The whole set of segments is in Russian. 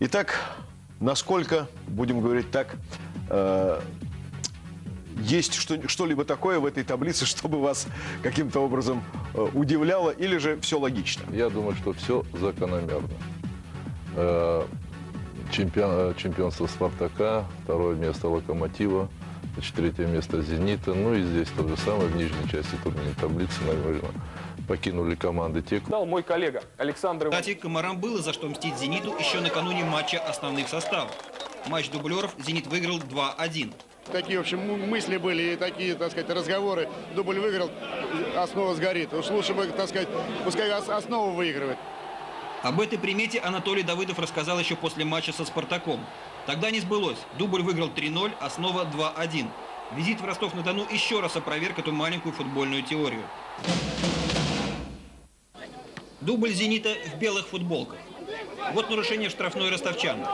Итак, насколько, будем говорить так, э, есть что- что-либо такое в этой таблице, чтобы вас каким-то образом э, удивляло, или же все логично? Я думаю, что все закономерно. Э, чемпион- э, чемпионство Спартака, второе место Локомотива, третье место Зенита. Ну и здесь то же самое, в нижней части турнирной таблицы, наверное, покинули команды те, Дал мой коллега Александр. Кстати, комарам было за что мстить «Зениту» еще накануне матча основных составов. Матч дублеров «Зенит» выиграл 2-1. Такие, в общем, мысли были и такие, так сказать, разговоры. Дубль выиграл, основа сгорит. Уж лучше бы, так сказать, пускай ос- основа выигрывает. Об этой примете Анатолий Давыдов рассказал еще после матча со «Спартаком». Тогда не сбылось. Дубль выиграл 3-0, основа 2-1. Визит в Ростов-на-Дону еще раз опроверг эту маленькую футбольную теорию. Дубль «Зенита» в белых футболках. Вот нарушение штрафной ростовчан.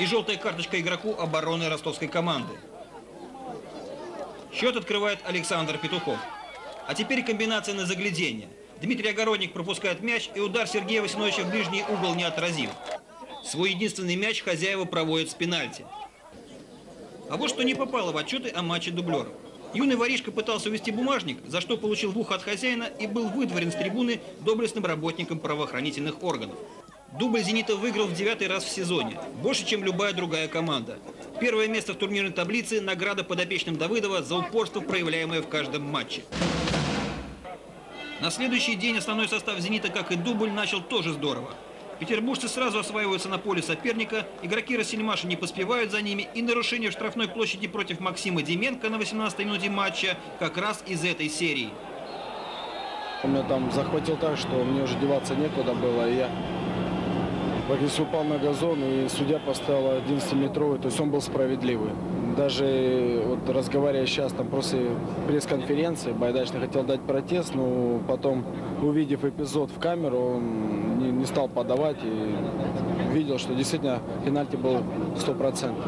И желтая карточка игроку обороны ростовской команды. Счет открывает Александр Петухов. А теперь комбинация на заглядение. Дмитрий Огородник пропускает мяч, и удар Сергея Васиновича в ближний угол не отразим. Свой единственный мяч хозяева проводят с пенальти. А вот что не попало в отчеты о матче дублеров. Юный воришка пытался увести бумажник, за что получил в от хозяина и был выдворен с трибуны доблестным работником правоохранительных органов. Дубль «Зенита» выиграл в девятый раз в сезоне. Больше, чем любая другая команда. Первое место в турнирной таблице – награда подопечным Давыдова за упорство, проявляемое в каждом матче. На следующий день основной состав «Зенита», как и дубль, начал тоже здорово. Петербуржцы сразу осваиваются на поле соперника, игроки Рассельмаша не поспевают за ними, и нарушение в штрафной площади против Максима Деменко на 18-й минуте матча как раз из этой серии. Он меня там захватил так, что мне уже деваться некуда было. И я практически упал на газон, и судья поставил 11-метровый, то есть он был справедливый. Даже вот разговаривая сейчас там после пресс-конференции, Байдач не хотел дать протест, но потом, увидев эпизод в камеру, он не, не стал подавать и видел, что действительно пенальти был стопроцентный.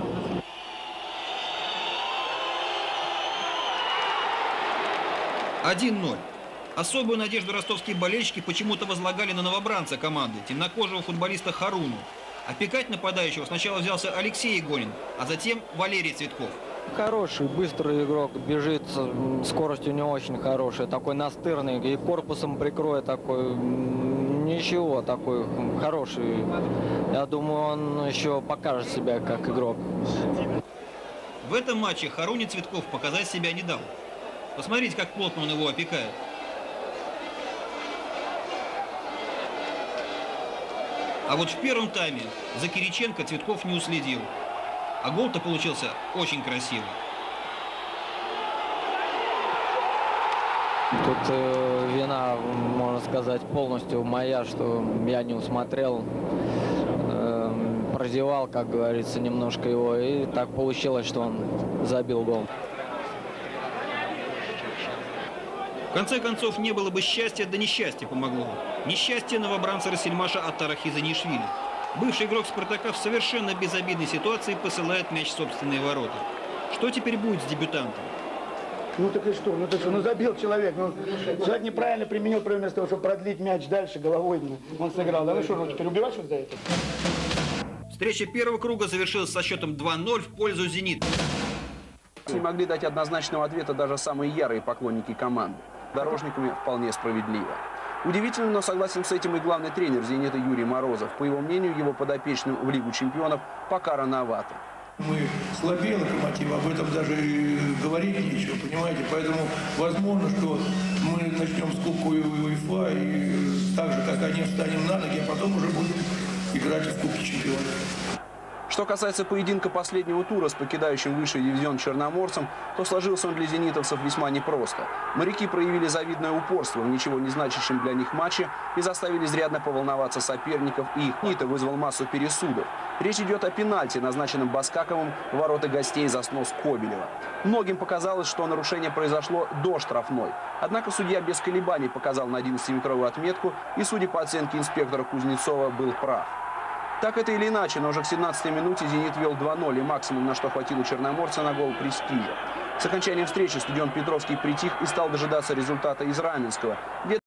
Один 1-0. Особую надежду ростовские болельщики почему-то возлагали на новобранца команды, темнокожего футболиста Харуну. Опекать нападающего сначала взялся Алексей Игонин, а затем Валерий Цветков. Хороший, быстрый игрок, бежит, скорость у него очень хорошая, такой настырный, и корпусом прикроет такой, ничего, такой хороший. Я думаю, он еще покажет себя как игрок. В этом матче Харуни Цветков показать себя не дал. Посмотрите, как плотно он его опекает. А вот в первом тайме за Кириченко Цветков не уследил. А гол-то получился очень красивый. Тут э, вина, можно сказать, полностью моя, что я не усмотрел, э, прозевал, как говорится, немножко его, и так получилось, что он забил гол. В конце концов, не было бы счастья, да несчастье помогло. Несчастье новобранца Рассельмаша Атара Хизанишвили. Бывший игрок «Спартака» в совершенно безобидной ситуации посылает мяч в собственные ворота. Что теперь будет с дебютантом? Ну так и что? Ну так что? Ну забил человек. Ну, человек неправильно применил, вместо того, чтобы продлить мяч дальше головой, ну, он сыграл. Да вы что, ну, теперь убивать что за это? Встреча первого круга завершилась со счетом 2-0 в пользу «Зенита». Не могли дать однозначного ответа даже самые ярые поклонники команды. Дорожниками вполне справедливо. Удивительно, но согласен с этим и главный тренер «Зенита» Юрий Морозов. По его мнению, его подопечным в Лигу чемпионов пока рановато. Мы слабее локомотива, об этом даже и говорить нечего, понимаете? Поэтому возможно, что мы начнем с Кубку УЕФА и так же, как они, встанем на ноги, а потом уже будем играть в Кубке чемпионов. Что касается поединка последнего тура с покидающим высший дивизион Черноморцем, то сложился он для зенитовцев весьма непросто. Моряки проявили завидное упорство в ничего не значащем для них матче и заставили изрядно поволноваться соперников, и их нита вызвал массу пересудов. Речь идет о пенальти, назначенном Баскаковым в ворота гостей за снос Кобелева. Многим показалось, что нарушение произошло до штрафной. Однако судья без колебаний показал на 11-метровую отметку, и, судя по оценке инспектора Кузнецова, был прав. Так это или иначе, но уже к 17-й минуте «Зенит» вел 2-0, и максимум, на что хватило черноморца, на гол престижа. С окончанием встречи стадион Петровский притих и стал дожидаться результата из Раменского, где